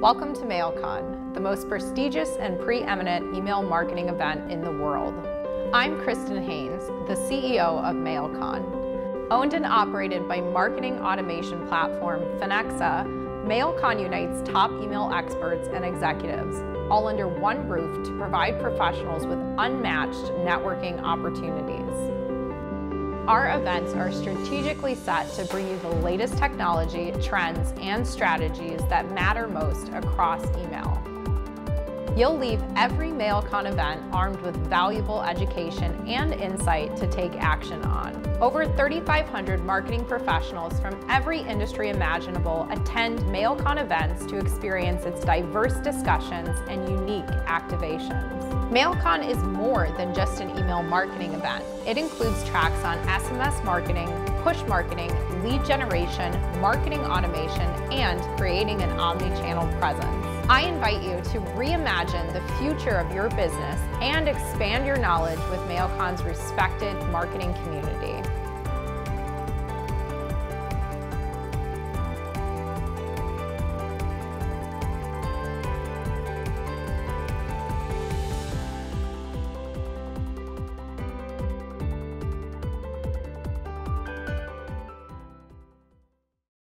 Welcome to MailCon, the most prestigious and preeminent email marketing event in the world. I'm Kristen Haines, the CEO of MailCon. Owned and operated by marketing automation platform Finexa, MailCon unites top email experts and executives, all under one roof to provide professionals with unmatched networking opportunities. Our events are strategically set to bring you the latest technology, trends, and strategies that matter most across email. You'll leave every MailCon event armed with valuable education and insight to take action on. Over 3,500 marketing professionals from every industry imaginable attend MailCon events to experience its diverse discussions and unique activations. MailCon is more than just an email marketing event. It includes tracks on SMS marketing, push marketing, lead generation, marketing automation, and creating an omni-channel presence. I invite you to reimagine the future of your business and expand your knowledge with MailCon's respected marketing community.